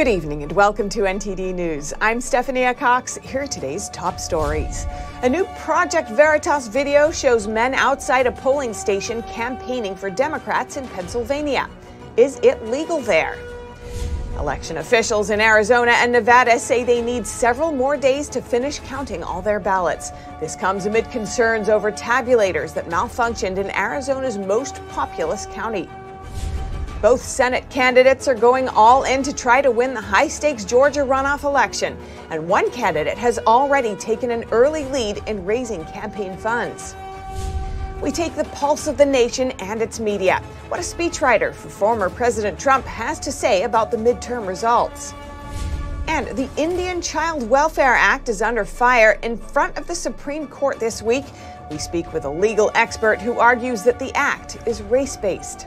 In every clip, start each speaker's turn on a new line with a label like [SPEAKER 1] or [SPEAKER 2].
[SPEAKER 1] Good evening and welcome to NTD News. I'm Stephanie Cox. Here are today's top stories. A new Project Veritas video shows men outside a polling station campaigning for Democrats in Pennsylvania. Is it legal there? Election officials in Arizona and Nevada say they need several more days to finish counting all their ballots. This comes amid concerns over tabulators that malfunctioned in Arizona's most populous county. Both Senate candidates are going all in to try to win the high stakes Georgia runoff election, and one candidate has already taken an early lead in raising campaign funds. We take the pulse of the nation and its media. What a speechwriter for former President Trump has to say about the midterm results. And the Indian Child Welfare Act is under fire in front of the Supreme Court this week. We speak with a legal expert who argues that the act is race based.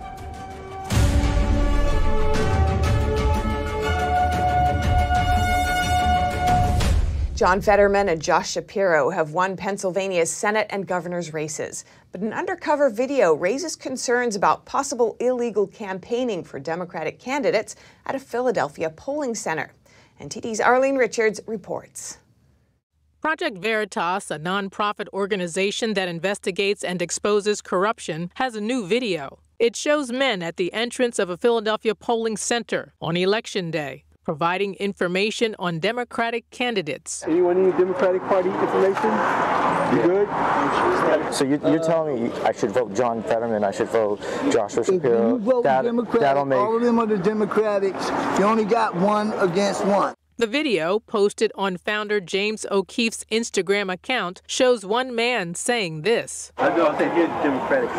[SPEAKER 1] John Fetterman and Josh Shapiro have won Pennsylvania's Senate and governor's races. But an undercover video raises concerns about possible illegal campaigning for Democratic candidates at a Philadelphia polling center. NTD's Arlene Richards reports.
[SPEAKER 2] Project Veritas, a nonprofit organization that investigates and exposes corruption, has a new video. It shows men at the entrance of a Philadelphia polling center on election day providing information on Democratic candidates.
[SPEAKER 3] Anyone need Democratic Party information? You good?
[SPEAKER 4] So you, are telling me I should vote John Fetterman, I should vote Joshua Shapiro?
[SPEAKER 3] If you vote that, Democratic, make... all of them are the Democrats. You only got one against one.
[SPEAKER 2] The video, posted on founder James O'Keefe's Instagram account, shows one man saying this.
[SPEAKER 3] I know, I think here's the Democratic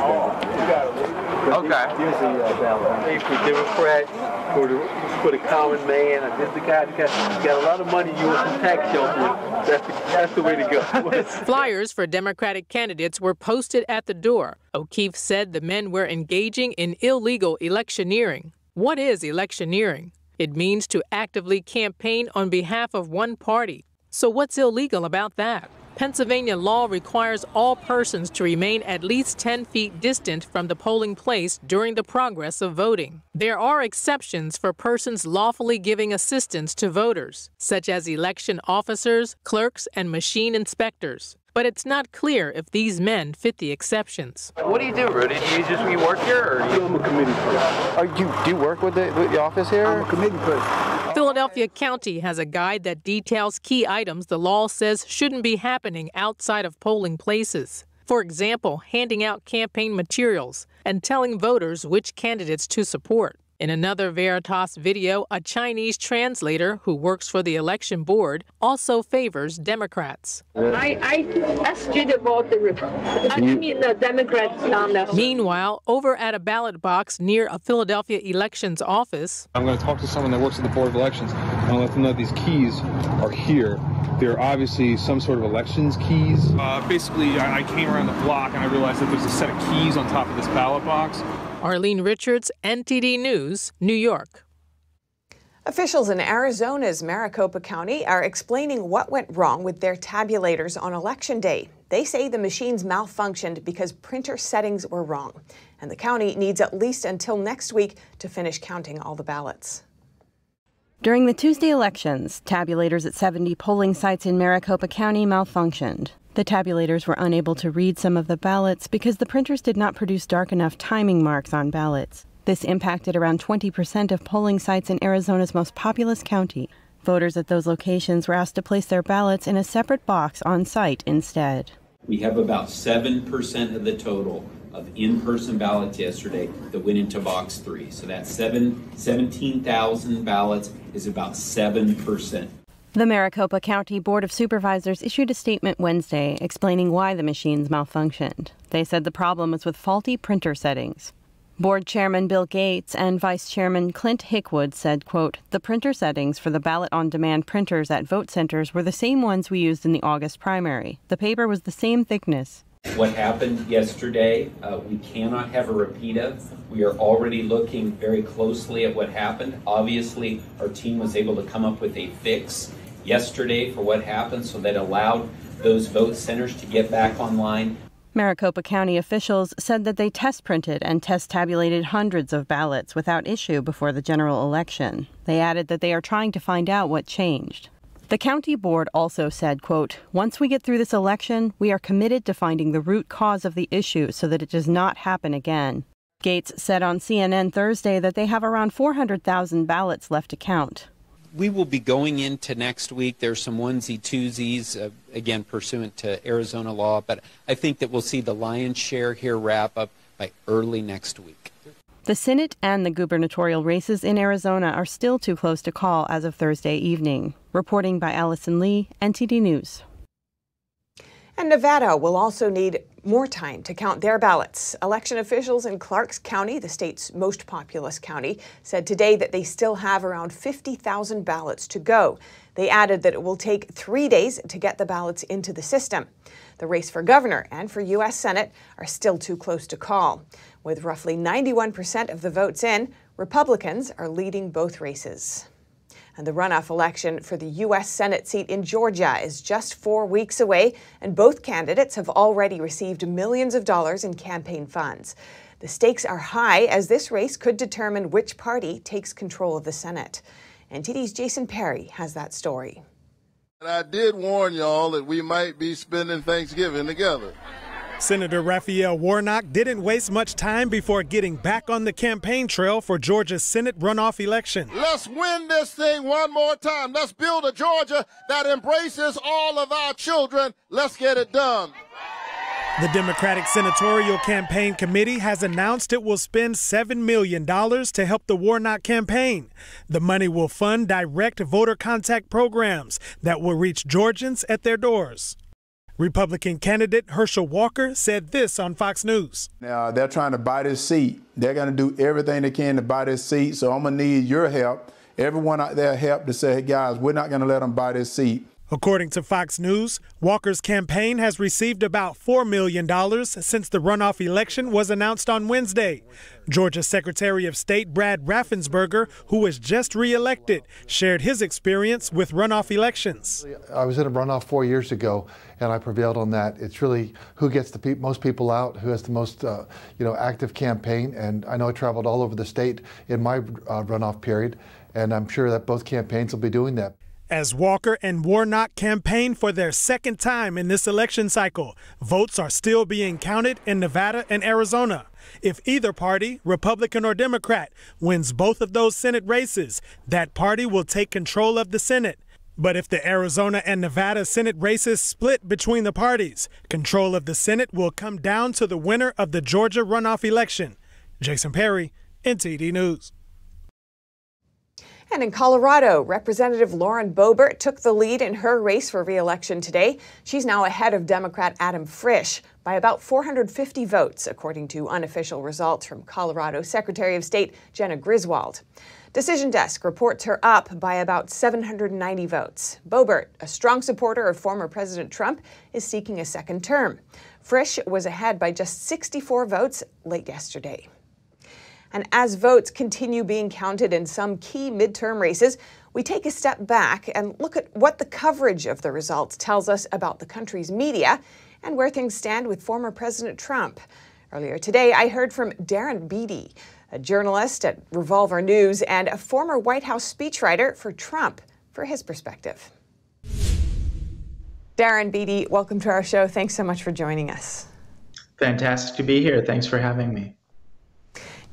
[SPEAKER 5] Okay.
[SPEAKER 3] Here's the uh, ballot. For Democrat, for the, for the common man, and this the guy that got, got a lot of money you want some tax shelter. That's the, that's the way to go.
[SPEAKER 2] Flyers for Democratic candidates were posted at the door. O'Keefe said the men were engaging in illegal electioneering. What is electioneering? It means to actively campaign on behalf of one party. So, what's illegal about that? Pennsylvania law requires all persons to remain at least 10 feet distant from the polling place during the progress of voting. There are exceptions for persons lawfully giving assistance to voters, such as election officers, clerks, and machine inspectors but it's not clear if these men fit the exceptions.
[SPEAKER 5] What do you do, Rudy? Do you just you work here, or
[SPEAKER 3] you? I'm a committee person.
[SPEAKER 4] Are you do you work with the, with the office here?
[SPEAKER 3] I'm a committee person.
[SPEAKER 2] Philadelphia County has a guide that details key items the law says shouldn't be happening outside of polling places. For example, handing out campaign materials and telling voters which candidates to support. In another Veritas video, a Chinese translator who works for the election board also favors Democrats.
[SPEAKER 6] I, I asked you to vote the I mean the Democrats on the.
[SPEAKER 2] Meanwhile, over at a ballot box near a Philadelphia elections office,
[SPEAKER 7] I'm going to talk to someone that works at the Board of Elections and let them know these keys are here. They're obviously some sort of elections keys.
[SPEAKER 8] Uh, basically, I, I came around the block and I realized that there's a set of keys on top of this ballot box.
[SPEAKER 2] Arlene Richards, NTD News, New York.
[SPEAKER 1] Officials in Arizona's Maricopa County are explaining what went wrong with their tabulators on Election Day. They say the machines malfunctioned because printer settings were wrong, and the county needs at least until next week to finish counting all the ballots.
[SPEAKER 9] During the Tuesday elections, tabulators at 70 polling sites in Maricopa County malfunctioned. The tabulators were unable to read some of the ballots because the printers did not produce dark enough timing marks on ballots. This impacted around 20% of polling sites in Arizona's most populous county. Voters at those locations were asked to place their ballots in a separate box on site instead.
[SPEAKER 10] We have about 7% of the total of in-person ballots yesterday that went into box three. So that seven, 17,000 ballots is about 7%.
[SPEAKER 9] The Maricopa County Board of Supervisors issued a statement Wednesday explaining why the machines malfunctioned. They said the problem was with faulty printer settings. Board Chairman Bill Gates and Vice Chairman Clint Hickman said, quote, The printer settings for the ballot on demand printers at vote centers were the same ones we used in the August primary. The paper was the same thickness.
[SPEAKER 10] What happened yesterday, uh, we cannot have a repeat of. We are already looking very closely at what happened. Obviously, our team was able to come up with a fix yesterday for what happened, so that allowed those vote centers to get back online.
[SPEAKER 9] Maricopa County officials said that they test printed and test tabulated hundreds of ballots without issue before the general election. They added that they are trying to find out what changed. The county board also said, quote, "Once we get through this election, we are committed to finding the root cause of the issue so that it does not happen again." Gates said on CNN Thursday that they have around 400,000 ballots left to count
[SPEAKER 10] we will be going into next week. There's some onesie twosies, uh, again, pursuant to Arizona law, but I think that we'll see the lion's share here wrap up by early next week.
[SPEAKER 9] The Senate and the gubernatorial races in Arizona are still too close to call as of Thursday evening. Reporting by Allison Lee, NTD News.
[SPEAKER 1] And Nevada will also need more time to count their ballots. Election officials in Clarks County, the state's most populous county, said today that they still have around 50,000 ballots to go. They added that it will take three days to get the ballots into the system. The race for governor and for U.S. Senate are still too close to call. With roughly 91% of the votes in, Republicans are leading both races. And the runoff election for the U.S. Senate seat in Georgia is just four weeks away, and both candidates have already received millions of dollars in campaign funds. The stakes are high as this race could determine which party takes control of the Senate. NTD's Jason Perry has that story.
[SPEAKER 11] I did warn y'all that we might be spending Thanksgiving together.
[SPEAKER 12] Senator Raphael Warnock didn't waste much time before getting back on the campaign trail for Georgia's Senate runoff election.
[SPEAKER 11] Let's win this thing one more time. Let's build a Georgia that embraces all of our children. Let's get it done.
[SPEAKER 12] The Democratic Senatorial Campaign Committee has announced it will spend $7 million to help the Warnock campaign. The money will fund direct voter contact programs that will reach Georgians at their doors. Republican candidate Herschel Walker said this on Fox News.
[SPEAKER 13] Now, they're trying to buy this seat. They're going to do everything they can to buy this seat. So I'm going to need your help, everyone out there help to say, hey, guys, we're not going to let them buy this seat.
[SPEAKER 12] According to Fox News, Walker's campaign has received about $4 million since the runoff election was announced on Wednesday. Georgia Secretary of State Brad Raffensperger, who was just reelected, shared his experience with runoff elections.
[SPEAKER 14] I was in a runoff four years ago, and I prevailed on that. It's really who gets the pe most people out, who has the most uh, you know, active campaign. And I know I traveled all over the state in my uh, runoff period, and I'm sure that both campaigns will be doing that.
[SPEAKER 12] As Walker and Warnock campaign for their second time in this election cycle, votes are still being counted in Nevada and Arizona. If either party, Republican or Democrat, wins both of those Senate races, that party will take control of the Senate. But if the Arizona and Nevada Senate races split between the parties, control of the Senate will come down to the winner of the Georgia runoff election. Jason Perry, NTD News.
[SPEAKER 1] And in Colorado, Representative Lauren Boebert took the lead in her race for reelection today. She's now ahead of Democrat Adam Frisch by about 450 votes, according to unofficial results from Colorado Secretary of State Jena Griswold. Decision Desk reports her up by about 790 votes. Boebert, a strong supporter of former President Trump, is seeking a second term. Frisch was ahead by just 64 votes late yesterday. And as votes continue being counted in some key midterm races, we take a step back and look at what the coverage of the results tells us about the country's media and where things stand with former President Trump. Earlier today, I heard from Darren Beattie, a journalist at Revolver News and a former White House speechwriter for Trump, for his perspective. Darren Beattie, welcome to our show. Thanks so much for joining us.
[SPEAKER 15] Fantastic to be here. Thanks for having me.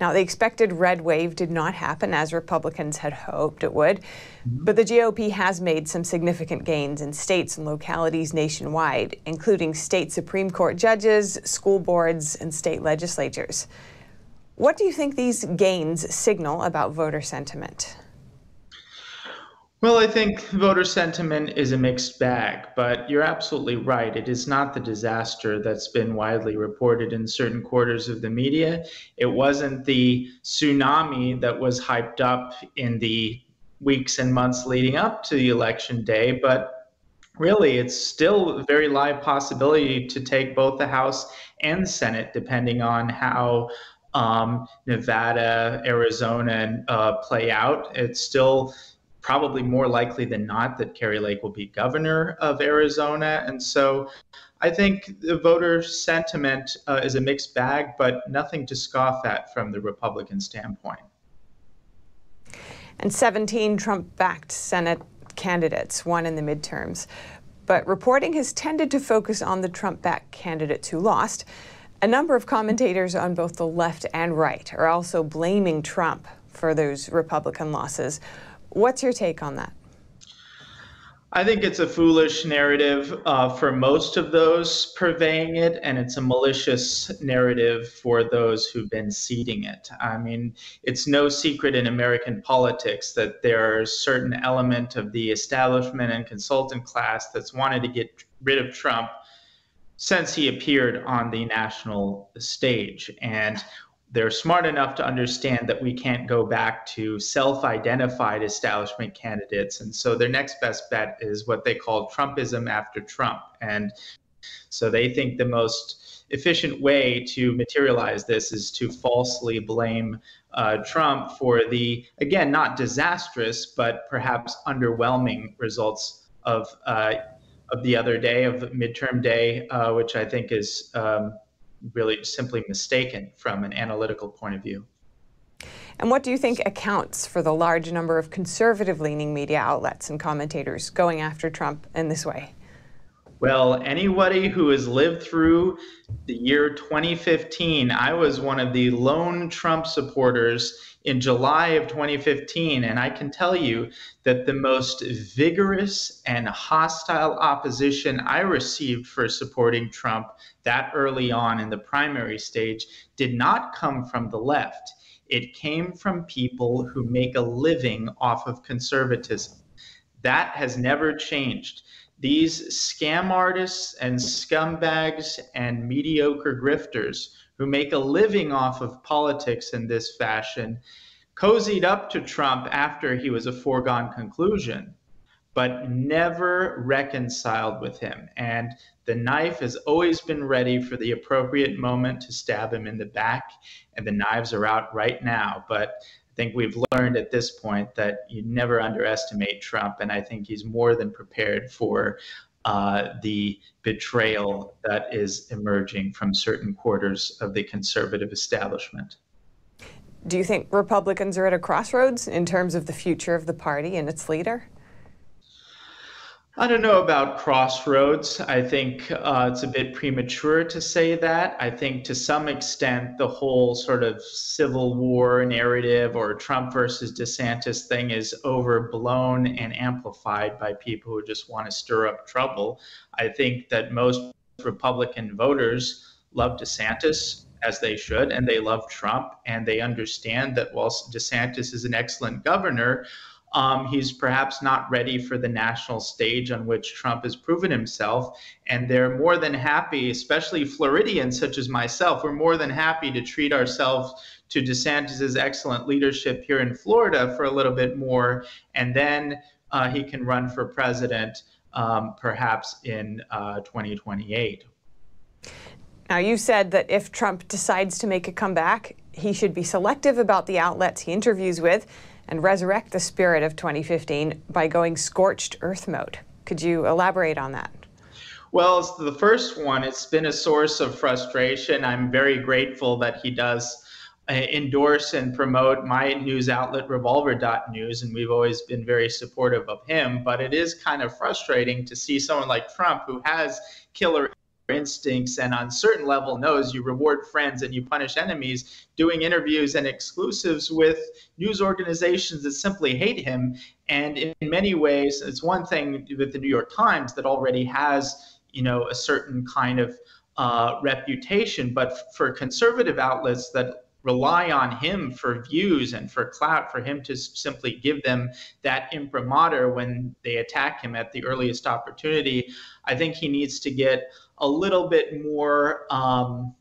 [SPEAKER 1] Now, the expected red wave did not happen as Republicans had hoped it would, mm-hmm. but the GOP has made some significant gains in states and localities nationwide, including state Supreme Court judges, school boards, and state legislatures. What do you think these gains signal about voter sentiment?
[SPEAKER 15] Well, I think voter sentiment is a mixed bag, but you're absolutely right. It is not the disaster that's been widely reported in certain quarters of the media. It wasn't the tsunami that was hyped up in the weeks and months leading up to the election day, but really it's still a very live possibility to take both the House and Senate, depending on how um, Nevada, Arizona uh, play out. It's still probably more likely than not that Kari Lake will be governor of Arizona. And so I think the voter sentiment uh, is a mixed bag, but nothing to scoff at from the Republican standpoint.
[SPEAKER 1] And 17 Trump backed Senate candidates won in the midterms. But reporting has tended to focus on the Trump backed candidates who lost. A number of commentators on both the left and right are also blaming Trump for those Republican losses. What's your take on that?
[SPEAKER 15] I think it's a foolish narrative uh, for most of those purveying it, and it's a malicious narrative for those who've been seeding it. I mean, it's no secret in American politics that there's a certain element of the establishment and consultant class that's wanted to get rid of Trump since he appeared on the national stage. And they're smart enough to understand that we can't go back to self identified establishment candidates. And so their next best bet is what they call Trumpism after Trump. And so they think the most efficient way to materialize this is to falsely blame uh, Trump for the, again, not disastrous, but perhaps underwhelming results of. Uh, of the other day, of midterm day, uh, which I think is um, really simply mistaken from an analytical point of view.
[SPEAKER 1] And what do you think accounts for the large number of conservative leaning media outlets and commentators going after Trump in this way?
[SPEAKER 15] Well, anybody who has lived through the year 2015, I was one of the lone Trump supporters in July of 2015, and I can tell you that the most vigorous and hostile opposition I received for supporting Trump that early on in the primary stage did not come from the left. It came from people who make a living off of conservatism. That has never changed. These scam artists and scumbags and mediocre grifters who make a living off of politics in this fashion cozied up to Trump after he was a foregone conclusion, but never reconciled with him. And the knife has always been ready for the appropriate moment to stab him in the back, and the knives are out right now. But I think we've learned at this point that you never underestimate Trump, and I think he's more than prepared for uh, the betrayal that is emerging from certain quarters of the conservative establishment.
[SPEAKER 1] Do you think Republicans are at a crossroads in terms of the future of the party and its leader?
[SPEAKER 15] I don't know about crossroads. I think uh, it's a bit premature to say that. I think to some extent, the whole sort of civil war narrative or Trump versus DeSantis thing is overblown and amplified by people who just want to stir up trouble. I think that most Republican voters love DeSantis as they should, and they love Trump, and they understand that while DeSantis is an excellent governor, um, he's perhaps not ready for the national stage on which Trump has proven himself. And they're more than happy, especially Floridians such as myself, we're more than happy to treat ourselves to DeSantis's excellent leadership here in Florida for a little bit more. And then uh, he can run for president um, perhaps in uh, 2028.
[SPEAKER 1] Now, you said that if Trump decides to make a comeback, he should be selective about the outlets he interviews with and resurrect the spirit of 2015 by going scorched earth mode. Could you elaborate on that?
[SPEAKER 15] Well, the first one, it's been a source of frustration. I'm very grateful that he does uh, endorse and promote my news outlet, revolver.news, and we've always been very supportive of him. But it is kind of frustrating to see someone like Trump, who has killer instincts and on certain level knows you reward friends and you punish enemies doing interviews and exclusives with news organizations that simply hate him and in many ways it's one thing with the new york times that already has you know a certain kind of uh, reputation but for conservative outlets that rely on him for views and for clout, for him to simply give them that imprimatur when they attack him at the earliest opportunity. I think he needs to get a little bit more um,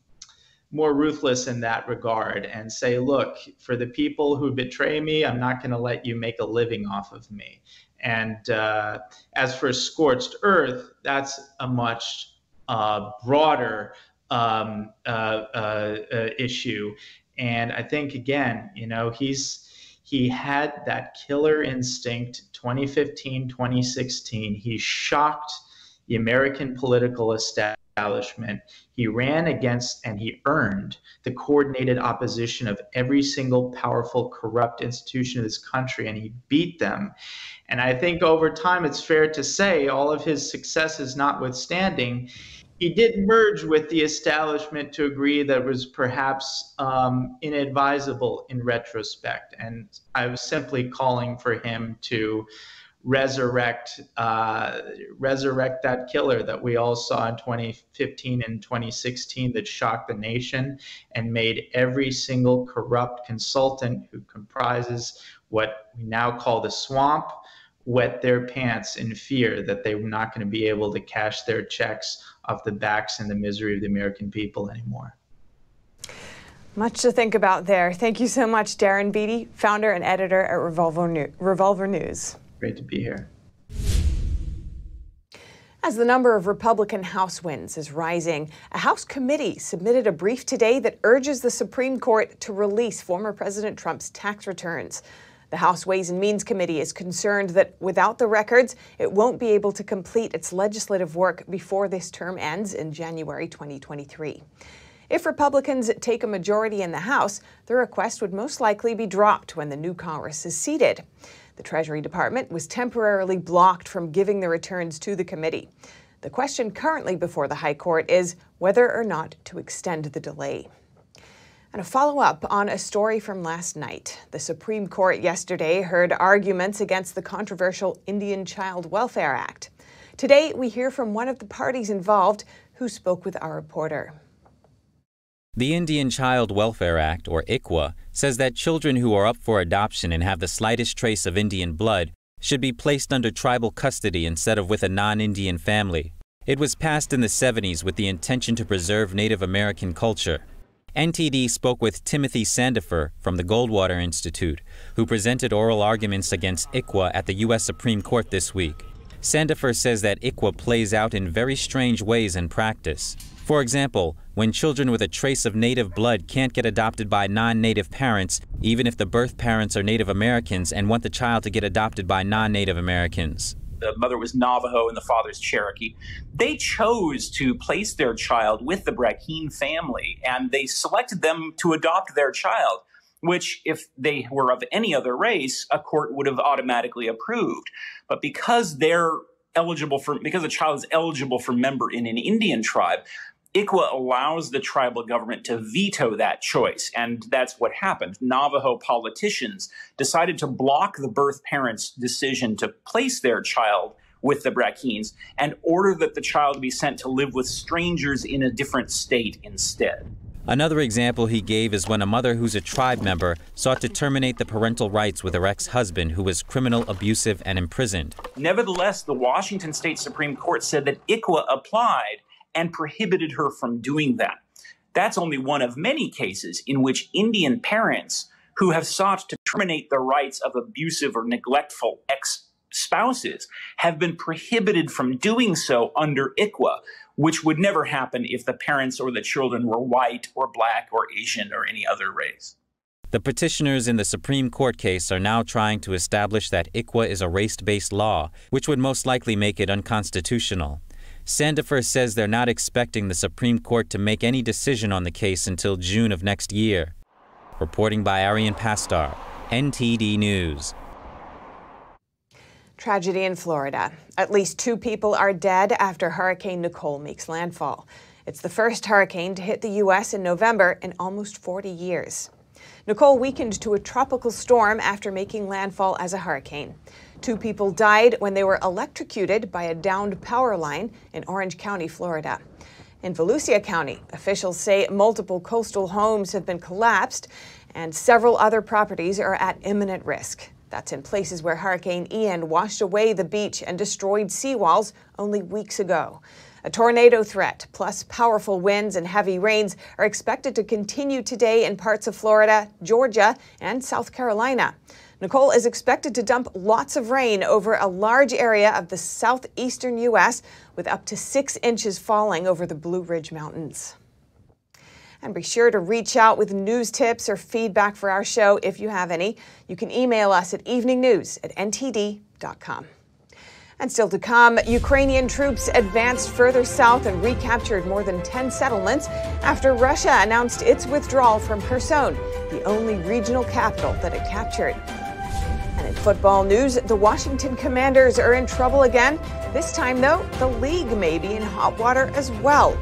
[SPEAKER 15] more ruthless in that regard and say, look, for the people who betray me, I'm not going to let you make a living off of me. And uh, as for scorched earth, that's a much uh, broader um, uh, uh, uh issue. And I think again, you know, he's he had that killer instinct 2015, 2016. He shocked the American political establishment. He ran against and he earned the coordinated opposition of every single powerful, corrupt institution of this country, and he beat them. And I think over time, it's fair to say, all of his successes notwithstanding, he did merge with the establishment to agree that was perhaps um, inadvisable in retrospect. And I was simply calling for him to resurrect uh, resurrect that killer that we all saw in 2015 and 2016 that shocked the nation and made every single corrupt consultant who comprises what we now call the swamp wet their pants in fear that they were not going to be able to cash their checks off the backs and the misery of the American people anymore.
[SPEAKER 1] Much to think about there. Thank you so much, Darren Beattie, founder and editor at Revolver, New- Revolver News.
[SPEAKER 15] Great to be here.
[SPEAKER 1] As the number of Republican House wins is rising, a House committee submitted a brief today that urges the Supreme Court to release former President Trump's tax returns. The House Ways and Means Committee is concerned that without the records, it won't be able to complete its legislative work before this term ends in January 2023. If Republicans take a majority in the House, the request would most likely be dropped when the new Congress is seated. The Treasury Department was temporarily blocked from giving the returns to the committee. The question currently before the High Court is whether or not to extend the delay. And a follow up on a story from last night. The Supreme Court yesterday heard arguments against the controversial Indian Child Welfare Act. Today, we hear from one of the parties involved who spoke with our reporter.
[SPEAKER 16] The Indian Child Welfare Act, or ICWA, says that children who are up for adoption and have the slightest trace of Indian blood should be placed under tribal custody instead of with a non Indian family. It was passed in the 70s with the intention to preserve Native American culture. NTD spoke with Timothy Sandefur from the Goldwater Institute, who presented oral arguments against ICWA at the U.S. Supreme Court this week. Sandefur says that ICWA plays out in very strange ways in practice. For example, when children with a trace of native blood can't get adopted by non native parents, even if the birth parents are Native Americans and want the child to get adopted by non Native Americans
[SPEAKER 17] the mother was Navajo and the father's Cherokee. They chose to place their child with the Brackeen family and they selected them to adopt their child, which, if they were of any other race, a court would have automatically approved. But because they're eligible for, because the child is eligible for member in an Indian tribe, ICWA allows the tribal government to veto that choice, and that's what happened. Navajo politicians decided to block the birth parents' decision to place their child with the Brackeens and order that the child be sent to live with strangers in a different state instead.
[SPEAKER 16] Another example he gave is when a mother who's a tribe member sought to terminate the parental rights with her ex husband who was criminal, abusive, and imprisoned.
[SPEAKER 17] Nevertheless, the Washington State Supreme Court said that ICWA applied and prohibited her from doing that. That's only one of many cases in which Indian parents who have sought to terminate the rights of abusive or neglectful ex spouses have been prohibited from doing so under ICWA, which would never happen if the parents or the children were white or black or Asian or any other race.
[SPEAKER 16] The petitioners in the Supreme Court case are now trying to establish that ICWA is a race based law, which would most likely make it unconstitutional. Sandefur says they're not expecting the Supreme Court to make any decision on the case until June of next year. Reporting by Arian Pastar, NTD News.
[SPEAKER 1] Tragedy in Florida. At least two people are dead after Hurricane Nicole makes landfall. It's the first hurricane to hit the U.S. in November in almost 40 years. Nicole weakened to a tropical storm after making landfall as a hurricane. Two people died when they were electrocuted by a downed power line in Orange County, Florida. In Volusia County, officials say multiple coastal homes have been collapsed and several other properties are at imminent risk. That's in places where Hurricane Ian washed away the beach and destroyed seawalls only weeks ago. A tornado threat, plus powerful winds and heavy rains, are expected to continue today in parts of Florida, Georgia, and South Carolina. Nicole is expected to dump lots of rain over a large area of the southeastern U.S., with up to six inches falling over the Blue Ridge Mountains. And be sure to reach out with news tips or feedback for our show if you have any. You can email us at eveningnews at ntd.com. And still to come, Ukrainian troops advanced further south and recaptured more than 10 settlements after Russia announced its withdrawal from Kherson, the only regional capital that it captured. And in football news, the Washington Commanders are in trouble again. This time, though, the league may be in hot water as well.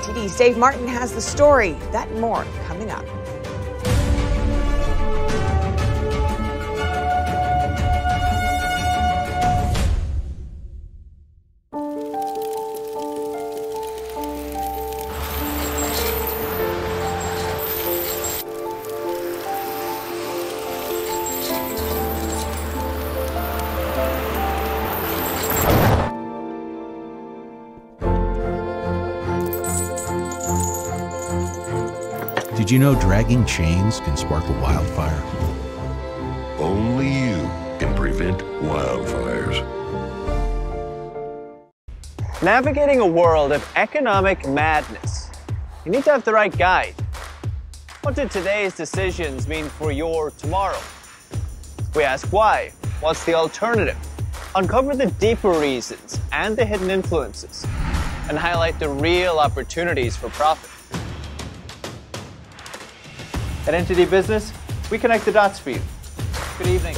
[SPEAKER 1] TD's Dave Martin has the story. That and more coming up.
[SPEAKER 18] Did you know dragging chains can spark a wildfire?
[SPEAKER 19] Only you can prevent wildfires.
[SPEAKER 20] Navigating a world of economic madness, you need to have the right guide. What did today's decisions mean for your tomorrow? We ask why. What's the alternative? Uncover the deeper reasons and the hidden influences, and highlight the real opportunities for profit. At NTD Business, we connect the dots for you. Good evening.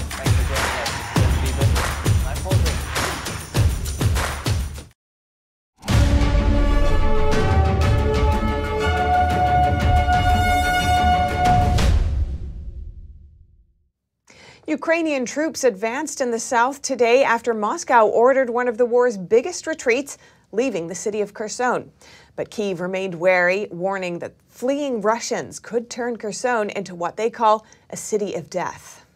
[SPEAKER 1] Ukrainian troops advanced in the south today after Moscow ordered one of the war's biggest retreats, leaving the city of Kherson. But Kyiv remained wary, warning that fleeing Russians could turn Kherson into what they call a city of death.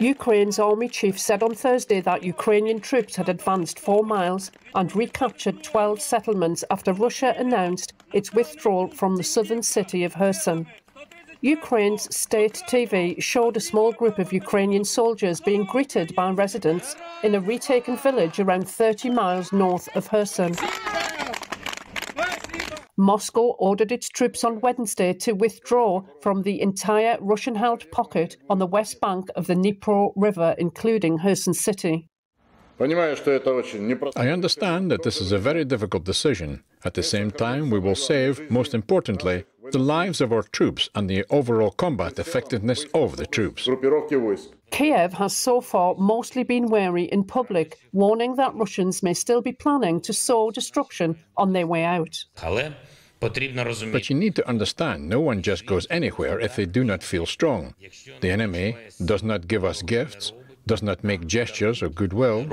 [SPEAKER 21] Ukraine's army chief said on Thursday that Ukrainian troops had advanced four miles and recaptured 12 settlements after Russia announced its withdrawal from the southern city of Kherson. Ukraine's state TV showed a small group of Ukrainian soldiers being greeted by residents in a retaken village around 30 miles north of Kherson. Moscow ordered its troops on Wednesday to withdraw from the entire Russian held pocket on the west bank of the Dnipro River, including Kherson City.
[SPEAKER 22] I understand that this is a very difficult decision. At the same time, we will save, most importantly, the lives of our troops and the overall combat effectiveness of the troops.
[SPEAKER 21] Kiev has so far mostly been wary in public, warning that Russians may still be planning to sow destruction on their way out.
[SPEAKER 22] But you need to understand no one just goes anywhere if they do not feel strong. The enemy does not give us gifts, does not make gestures of goodwill.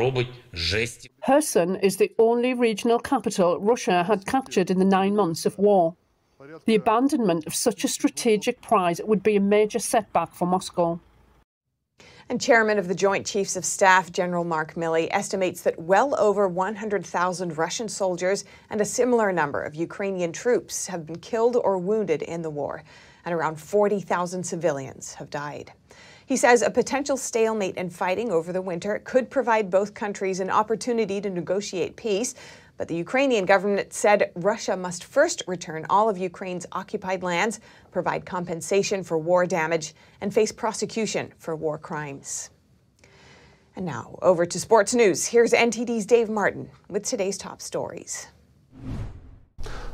[SPEAKER 21] Kherson is the only regional capital Russia had captured in the nine months of war. The abandonment of such a strategic prize would be a major setback for Moscow.
[SPEAKER 1] And Chairman of the Joint Chiefs of Staff, General Mark Milley, estimates that well over 100,000 Russian soldiers and a similar number of Ukrainian troops have been killed or wounded in the war, and around 40,000 civilians have died. He says a potential stalemate in fighting over the winter could provide both countries an opportunity to negotiate peace. But the Ukrainian government said Russia must first return all of Ukraine's occupied lands, provide compensation for war damage, and face prosecution for war crimes. And now, over to sports news. Here's NTD's Dave Martin with today's top stories.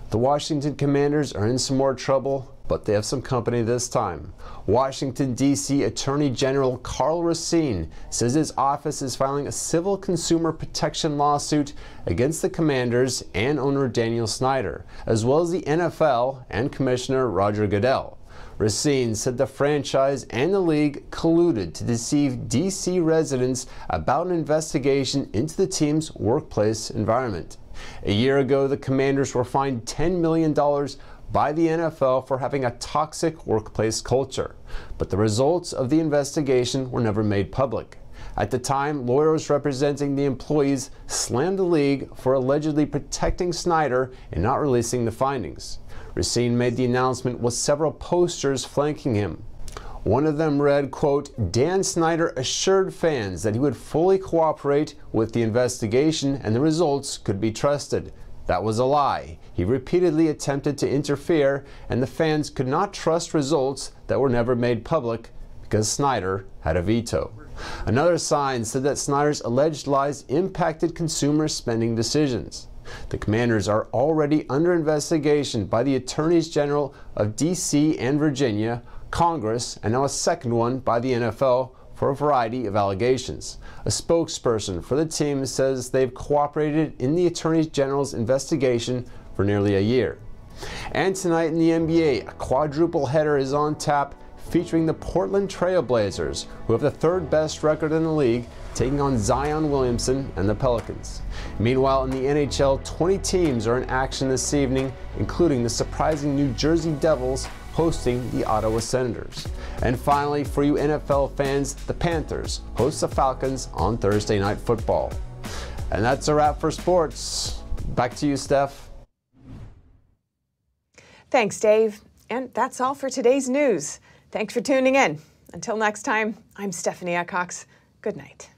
[SPEAKER 23] The Washington Commanders are in some more trouble, but they have some company this time. Washington, D.C. Attorney General Karl Racine says his office is filing a civil consumer protection lawsuit against the Commanders and owner Daniel Snyder, as well as the NFL and Commissioner Roger Goodell. Racine said the franchise and the league colluded to deceive D.C. residents about an investigation into the team's workplace environment. A year ago, the Commanders were fined $10 million by the NFL for having a toxic workplace culture. But the results of the investigation were never made public. At the time, lawyers representing the employees slammed the league for allegedly protecting Snyder and not releasing the findings. Racine made the announcement with several posters flanking him. One of them read, quote, Dan Snyder assured fans that he would fully cooperate with the investigation and the results could be trusted. That was a lie. He repeatedly attempted to interfere, and the fans could not trust results that were never made public because Snyder had a veto. Another sign said that Snyder's alleged lies impacted consumer spending decisions. The commanders are already under investigation by the attorneys general of D.C. and Virginia, Congress, and now a second one by the NFL for a variety of allegations. A spokesperson for the team says they've cooperated in the attorney general's investigation for nearly a year. And tonight in the NBA, a quadruple header is on tap featuring the Portland Trailblazers, who have the third best record in the league, taking on Zion Williamson and the Pelicans. Meanwhile, in the NHL, 20 teams are in action this evening, including the surprising New Jersey Devils hosting the Ottawa Senators. And finally, for you NFL fans, the Panthers host the Falcons on Thursday Night Football. And that's a wrap for sports. Back to you, Steph.
[SPEAKER 1] Thanks, Dave. And that's all for today's news. Thanks for tuning in. Until next time, I'm Stephanie Cox. Good night.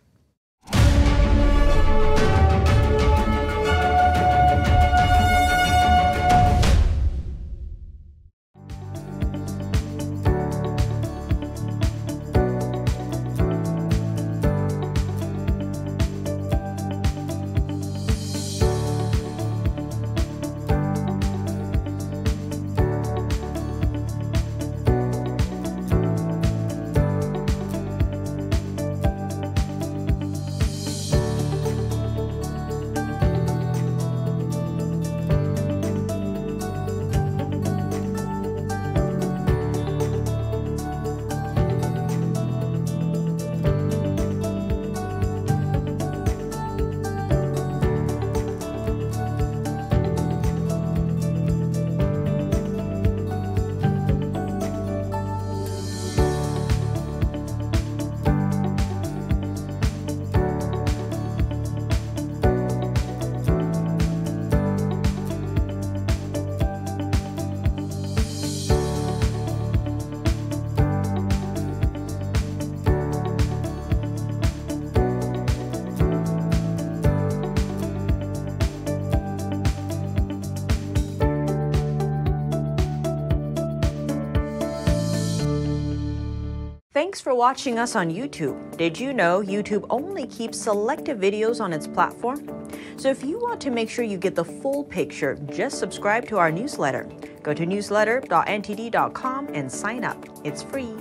[SPEAKER 20] Thanks for watching us on YouTube. Did you know YouTube only keeps selective videos on its platform? So if you want to make sure you get the full picture, just subscribe to our newsletter. Go to newsletter.ntd.com and sign up. It's free.